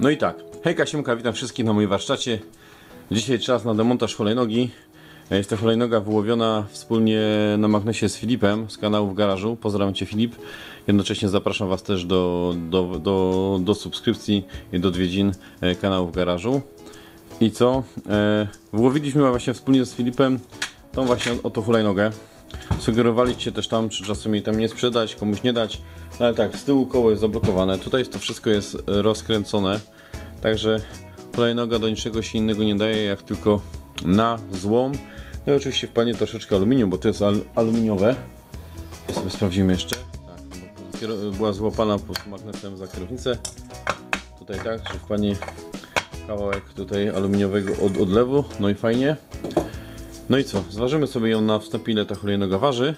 No i tak, hejka Siemka, witam wszystkich na moim warsztacie. Dzisiaj czas na demontaż hulajnogi. Jest to hulajnoga wyłowiona wspólnie na magnesie z Filipem z kanału w garażu. Pozdrawiam Cię Filip. Jednocześnie zapraszam Was też do, do, do, do subskrypcji i do odwiedzin e, kanału w garażu. I co? E, wyłowiliśmy właśnie wspólnie z Filipem tą właśnie oto hulajnogę. Sugerowaliście też tam, czy czasem jej tam nie sprzedać, komuś nie dać. No ale tak, z tyłu koło jest zablokowane. Tutaj to wszystko jest e, rozkręcone. Także hulajnoga do niczego się innego nie daje, jak tylko na złom. No i oczywiście wpadnie troszeczkę aluminium, bo to jest al aluminiowe. Ja sobie sprawdzimy jeszcze. Tak, bo była złapana po magnesem za kierownicę. Tutaj tak, że wpadnie kawałek tutaj aluminiowego od odlewu. No i fajnie. No i co? Zważymy sobie ją na wstępie, ile ta hulajnoga waży.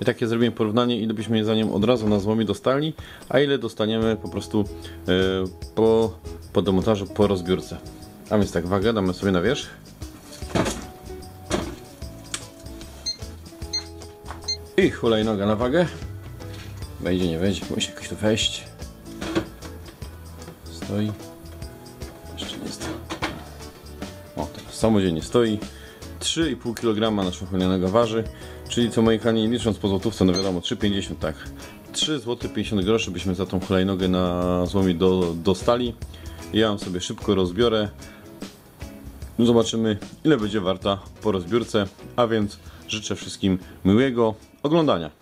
I takie zrobimy porównanie, ile byśmy za nią od razu na złomie dostali, a ile dostaniemy po prostu yy, po, po demontażu, po rozbiórce. A więc tak, wagę damy sobie na wierzch. I hulajnoga na wagę. Wejdzie, nie wejdzie, musi jakoś tu wejść. Stoi. Jeszcze nie stoi. O, teraz samodzielnie stoi. 3,5 kg nasza hulajnoga waży. Czyli co moi kochani, licząc po złotówce, no wiadomo, 3,50 tak. 3 zł 50 groszy byśmy za tą hulajnogę na złomie do, dostali. Ja ją sobie szybko rozbiorę. Zobaczymy ile będzie warta po rozbiórce. A więc życzę wszystkim miłego oglądania.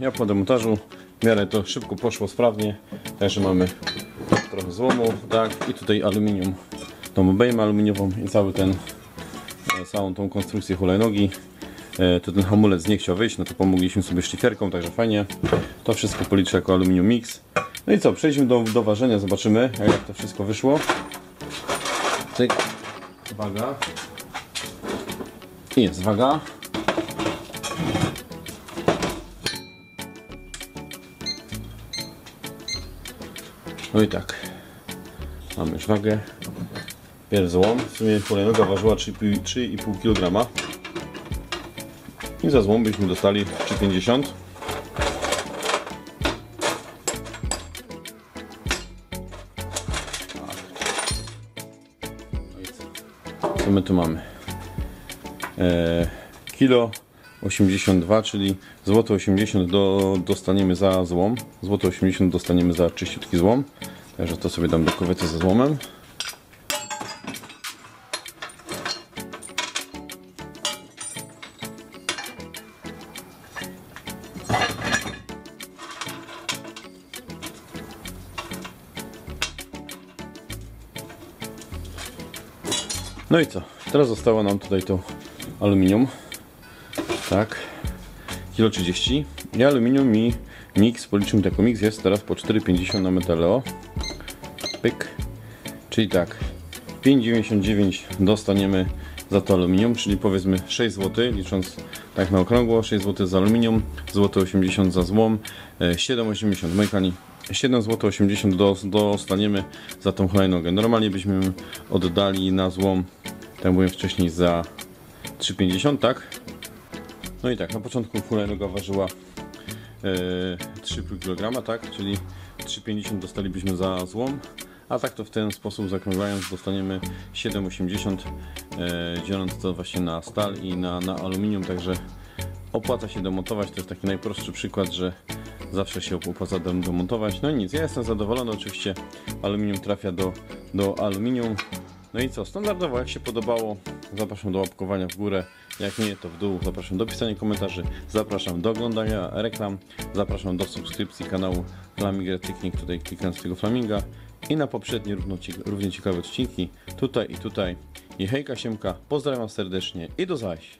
Ja po demontażu w miarę to szybko poszło sprawnie. Także mamy trochę złomu, tak, i tutaj aluminium, tą obejmę aluminiową i cały ten, e, całą tą konstrukcję hulajnogi. E, To ten hamulec nie chciał wyjść, no to pomogliśmy sobie szlifierką, także fajnie. To wszystko policzę jako aluminium mix. No i co, przejdźmy do, do ważenia, zobaczymy jak to wszystko wyszło. Cyk, waga. I jest waga. No i tak. Mamy już wagę. Złom. W sumie hulajnoga ważyła 3,5 kg. I za złom byśmy dostali 3,50 No co? My tu mamy? E, kilo 82, czyli złoto 80 do, dostaniemy za złom. Złoto 80 dostaniemy za czyściutki złom. Także to sobie dam do kuwety ze złomem. No i co? Teraz zostało nam tutaj to aluminium. Tak. kilo 30 i aluminium mi mix, policzymy jako mix jest teraz po 4,50 na metaleo. Pyk. Czyli tak, 5,99 dostaniemy za to aluminium, czyli powiedzmy 6 zł, licząc tak na okrągło, 6 zł za aluminium, złote 80 za złom, e, 7,80 moi kochani, 7 zł 80 do, dostaniemy za tą hulajnogę. Normalnie byśmy oddali na złom, tak jak mówiłem wcześniej, za 3,50, tak? No i tak, na początku hulajnoga ważyła e, 3,5 kg, tak? Czyli 3,50 dostalibyśmy za złom, a tak to w ten sposób zakrąglając dostaniemy 7,80 e, dzieląc to właśnie na stal i na, na aluminium, także opłaca się domontować, to jest taki najprostszy przykład, że zawsze się opłaca dom- domontować. No i nic, ja jestem zadowolony, oczywiście aluminium trafia do, do aluminium. No i co, standardowo jak się podobało, zapraszam do łapkowania w górę, jak nie to w dół, zapraszam do pisania komentarzy, zapraszam do oglądania reklam, zapraszam do subskrypcji kanału Flaminger, kliknij tutaj klikając tego Flaminga. I na poprzednie równie ciekawe odcinki, tutaj i tutaj. I hejka Siemka, pozdrawiam serdecznie i do zaś.